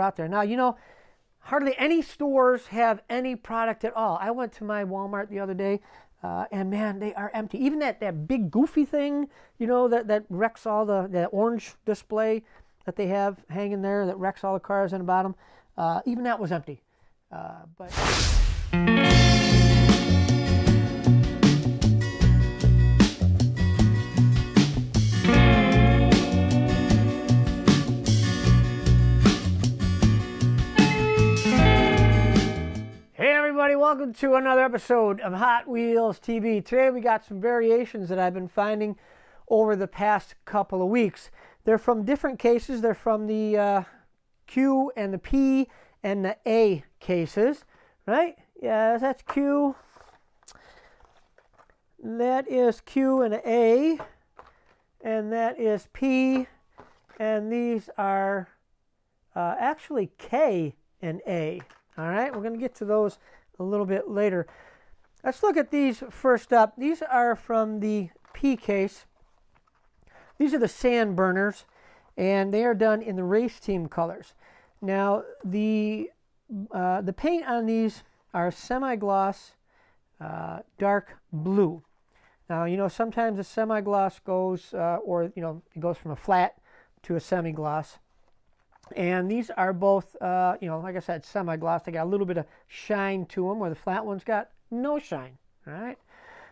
out there. Now, you know, hardly any stores have any product at all. I went to my Walmart the other day, uh, and man, they are empty. Even that, that big goofy thing, you know, that, that wrecks all the, the orange display that they have hanging there that wrecks all the cars on the bottom, uh, even that was empty. Uh, but. Welcome to another episode of Hot Wheels TV. Today we got some variations that I've been finding over the past couple of weeks. They're from different cases. They're from the uh, Q and the P and the A cases, right? Yeah, that's Q. That is Q and A, and that is P, and these are uh, actually K and A. All right, we're going to get to those a little bit later. Let's look at these first up. These are from the P case. These are the sand burners, and they are done in the race team colors. Now, the, uh, the paint on these are semi-gloss uh, dark blue. Now, you know, sometimes a semi-gloss goes, uh, or, you know, it goes from a flat to a semi-gloss. And these are both, uh, you know, like I said, semi-gloss. They got a little bit of shine to them, where the flat ones got no shine. All right.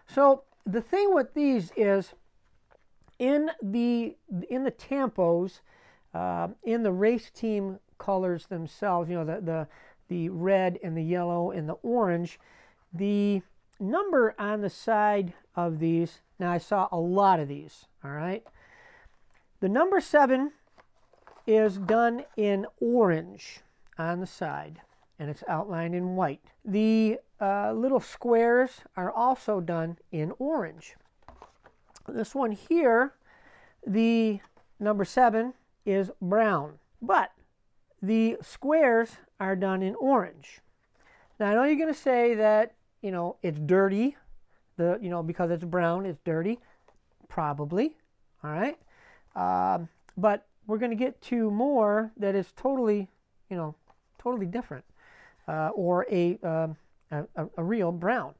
So the thing with these is, in the in the tampos, uh, in the race team colors themselves, you know, the the the red and the yellow and the orange, the number on the side of these. Now I saw a lot of these. All right. The number seven is done in orange on the side and it's outlined in white. The uh, little squares are also done in orange. This one here, the number seven, is brown, but the squares are done in orange. Now I know you're going to say that, you know, it's dirty, the, you know, because it's brown, it's dirty. Probably, all right? Um, but we're going to get to more that is totally, you know, totally different, uh, or a, um, a, a real brown.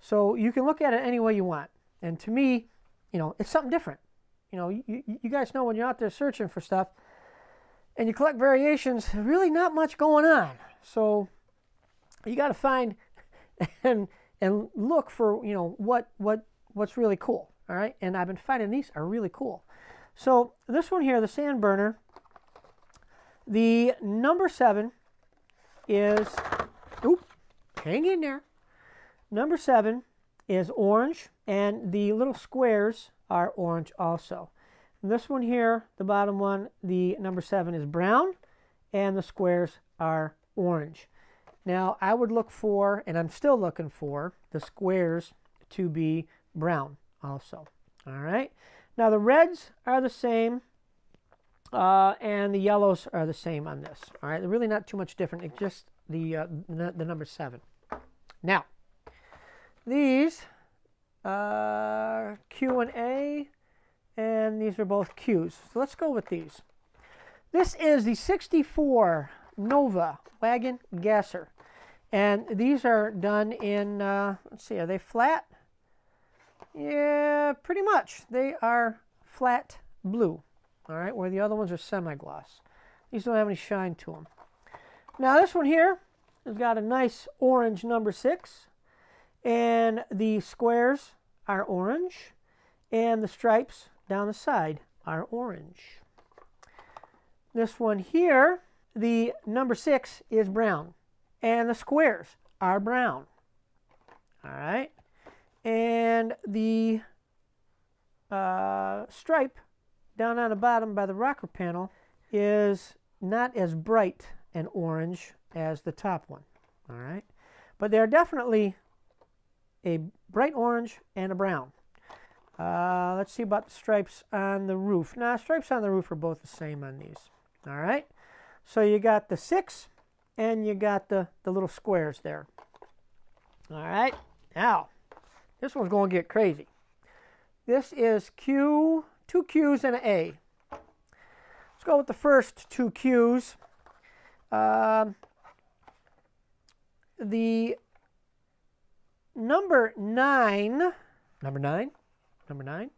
So you can look at it any way you want. And to me, you know, it's something different. You know, you, you guys know when you're out there searching for stuff and you collect variations, really not much going on. So you got to find and and look for you know what what what's really cool. All right, and I've been finding these are really cool. So this one here, the sand burner, the number seven is, oop, hang in there. Number seven is orange, and the little squares are orange also. And this one here, the bottom one, the number seven is brown, and the squares are orange. Now, I would look for, and I'm still looking for, the squares to be brown also. All right. Now the reds are the same, uh, and the yellows are the same on this. All right, they're really not too much different. It's just the uh, the number seven. Now these uh, Q and A, and these are both Qs. So let's go with these. This is the 64 Nova wagon gasser, and these are done in. Uh, let's see, are they flat? Yeah, pretty much. They are flat blue, all right, where the other ones are semi-gloss. These don't have any shine to them. Now this one here has got a nice orange number six, and the squares are orange, and the stripes down the side are orange. This one here, the number six is brown, and the squares are brown. All right and the uh, stripe down on the bottom by the rocker panel is not as bright an orange as the top one all right? But they're definitely a bright orange and a brown. Uh, let's see about the stripes on the roof. Now stripes on the roof are both the same on these all right? So you got the six and you got the the little squares there all right? Now this one's going to get crazy. This is Q, two Qs and an A. Let's go with the first two Qs. Um, the number nine, number nine, number nine.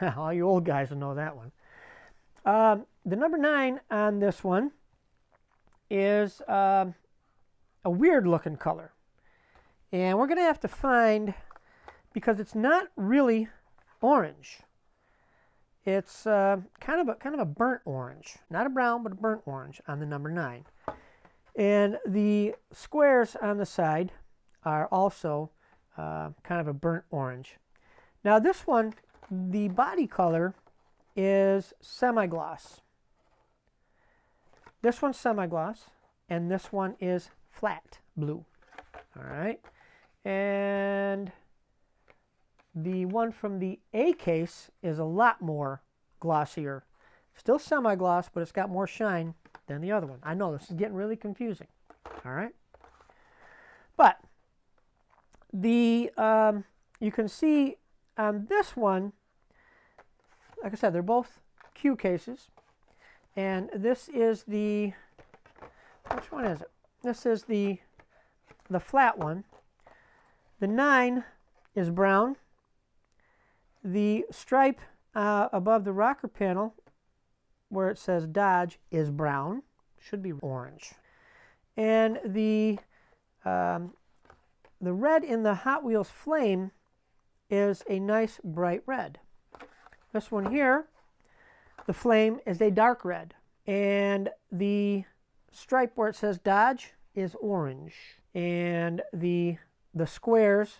All you old guys will know that one. Um, the number nine on this one is um, a weird looking color. And we're going to have to find, because it's not really orange. It's uh, kind of a kind of a burnt orange, not a brown, but a burnt orange on the number nine. And the squares on the side are also uh, kind of a burnt orange. Now this one, the body color is semi-gloss. This one's semi-gloss, and this one is flat blue. All right. And the one from the A case is a lot more glossier. Still semi-gloss, but it's got more shine than the other one. I know this is getting really confusing. All right. But the um, you can see on this one, like I said, they're both Q cases. And this is the, which one is it? This is the, the flat one. The 9 is brown. The stripe uh, above the rocker panel where it says Dodge is brown. Should be orange. And the, um, the red in the Hot Wheels Flame is a nice bright red. This one here, the flame is a dark red. And the stripe where it says Dodge is orange. And the, the squares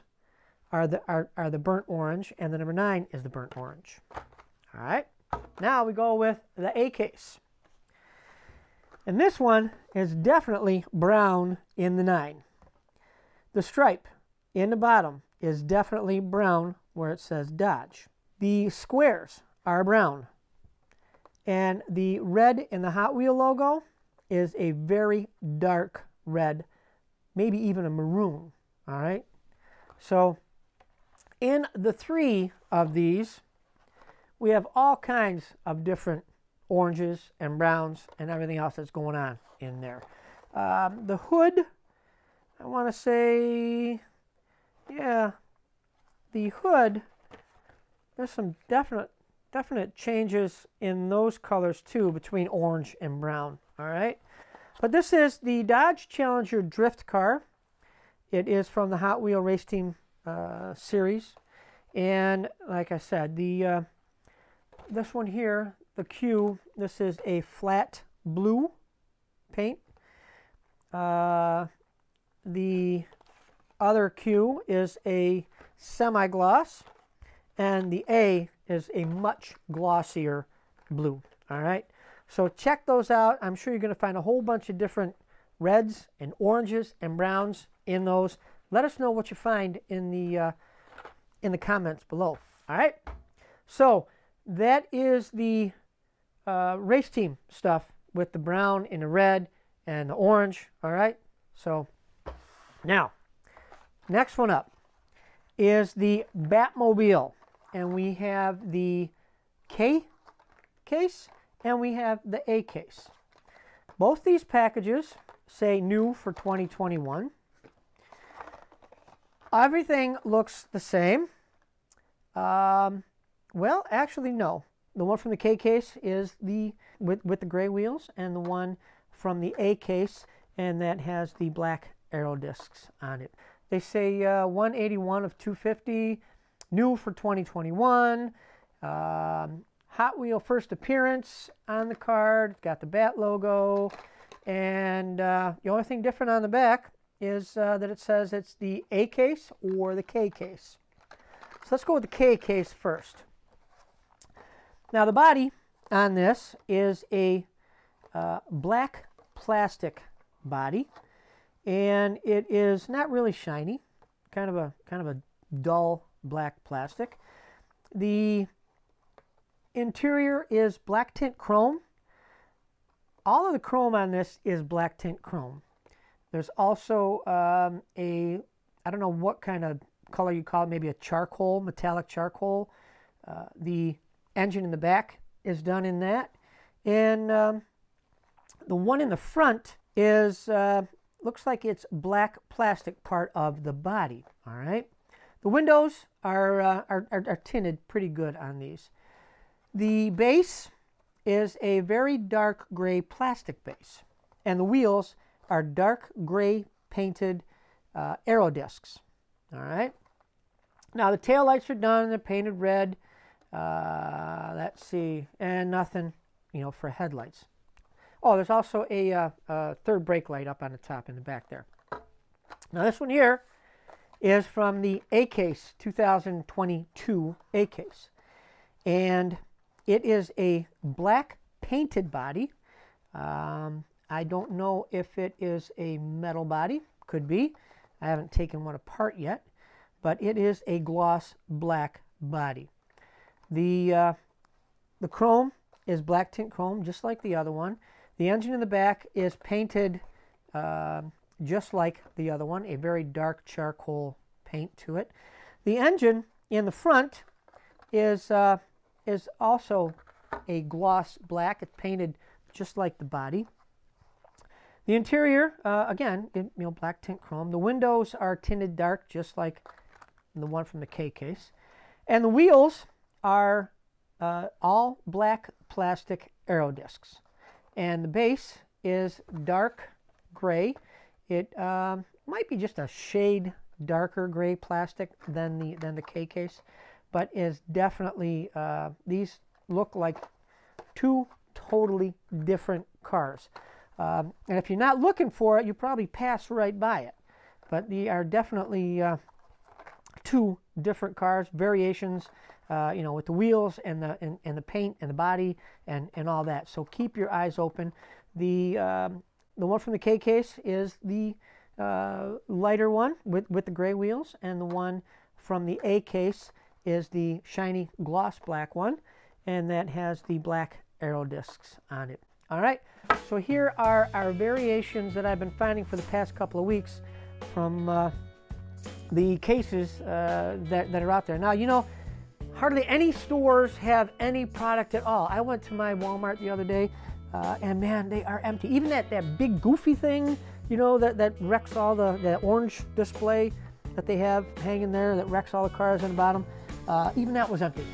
are the, are, are the burnt orange. And the number 9 is the burnt orange. All right. Now we go with the A case. And this one is definitely brown in the 9. The stripe in the bottom is definitely brown where it says Dodge. The squares are brown. And the red in the Hot Wheel logo is a very dark red, maybe even a maroon. All right. So in the three of these, we have all kinds of different oranges and browns and everything else that's going on in there. Um, the hood, I want to say, yeah, the hood, there's some definite definite changes in those colors too between orange and brown. All right. But this is the Dodge Challenger Drift car. It is from the Hot Wheel Race Team uh, series. And like I said, the uh, this one here, the Q, this is a flat blue paint. Uh, the other Q is a semi-gloss. And the A is a much glossier blue. All right. So check those out. I'm sure you're going to find a whole bunch of different reds and oranges and browns in those. Let us know what you find in the uh, in the comments below. All right. So that is the uh, race team stuff with the brown and the red and the orange. All right. So now, next one up is the Batmobile and we have the K case and we have the A case. Both these packages say new for 2021. Everything looks the same. Um, well, actually, no. The one from the K case is the with, with the gray wheels, and the one from the A case, and that has the black aero discs on it. They say uh, 181 of 250, new for 2021. Um, Hot Wheel first appearance on the card. Got the Bat logo. And uh, the only thing different on the back is uh, that it says it's the A case or the K case. So let's go with the K case first. Now the body on this is a uh, black plastic body and it is not really shiny kind of a kind of a dull black plastic. The interior is black tint chrome. All of the chrome on this is black tint chrome. There's also um, a, I don't know what kind of color you call it, maybe a charcoal, metallic charcoal. Uh, the engine in the back is done in that. And um, the one in the front is, uh, looks like it's black plastic part of the body, all right? The windows are, uh, are, are, are tinted pretty good on these. The base is a very dark gray plastic base, and the wheels are dark gray painted uh, aero discs. All right. Now the tail lights are done; they're painted red. Uh, let's see, and nothing, you know, for headlights. Oh, there's also a, uh, a third brake light up on the top in the back there. Now this one here is from the A-Case 2022 A-Case. And it is a black painted body. Um, I don't know if it is a metal body. Could be. I haven't taken one apart yet. But it is a gloss black body. The, uh, the chrome is black tint chrome, just like the other one. The engine in the back is painted uh, just like the other one, a very dark charcoal paint to it. The engine in the front is, uh, is also a gloss black. It's painted just like the body. The interior, uh, again, in, you know, black tint chrome. The windows are tinted dark, just like the one from the K case. And the wheels are uh, all black plastic aero discs. And the base is dark gray. It um, might be just a shade darker gray plastic than the than the K case, but is definitely uh, these look like two totally different cars. Um, and if you're not looking for it, you probably pass right by it. But they are definitely uh, two different cars, variations, uh, you know, with the wheels and the and, and, the paint and the body and and all that. So keep your eyes open. The um, the one from the K case is the uh, lighter one with with the gray wheels, and the one from the A case is the shiny gloss black one, and that has the black aero discs on it. All right, so here are our variations that I've been finding for the past couple of weeks from uh, the cases uh, that, that are out there. Now, you know, hardly any stores have any product at all. I went to my Walmart the other day, uh, and man, they are empty. Even that, that big goofy thing, you know, that, that wrecks all the, the orange display that they have hanging there that wrecks all the cars on the bottom, uh, even that was empty.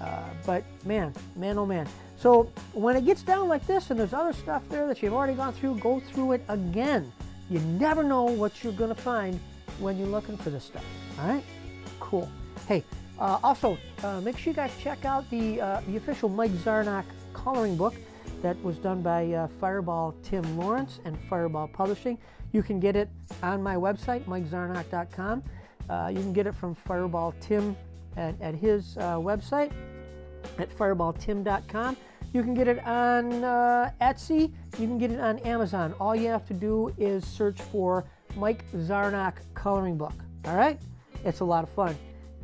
Uh, but man, man, oh man. So when it gets down like this and there's other stuff there that you've already gone through, go through it again. You never know what you're going to find when you're looking for this stuff. All right? Cool. Hey, uh, also, uh, make sure you guys check out the, uh, the official Mike Zarnock coloring book that was done by uh, Fireball Tim Lawrence and Fireball Publishing. You can get it on my website, mikezarnock.com. Uh, you can get it from Fireball Tim at, at his uh, website at fireballtim.com. You can get it on uh, Etsy. You can get it on Amazon. All you have to do is search for Mike Zarnock coloring book. All right? It's a lot of fun.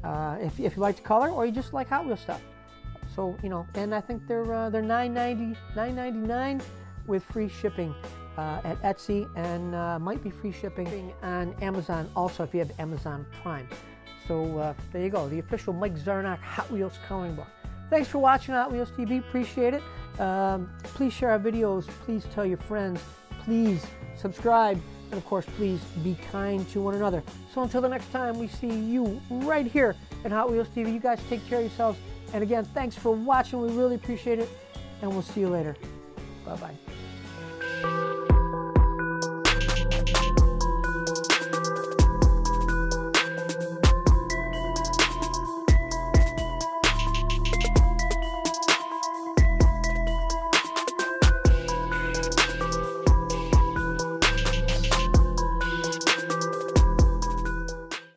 Uh, if, if you like to color or you just like Hot Wheels stuff. So, you know, and I think they're, uh, they're $9.90, $9.99 with free shipping uh, at Etsy and uh, might be free shipping on Amazon also if you have Amazon Prime. So uh, there you go, the official Mike Zarnock Hot Wheels coloring book. Thanks for watching Hot Wheels TV. Appreciate it. Um, please share our videos. Please tell your friends. Please subscribe. And of course, please be kind to one another. So until the next time we see you right here at Hot Wheels TV, you guys take care of yourselves. And again, thanks for watching. We really appreciate it. And we'll see you later. Bye-bye.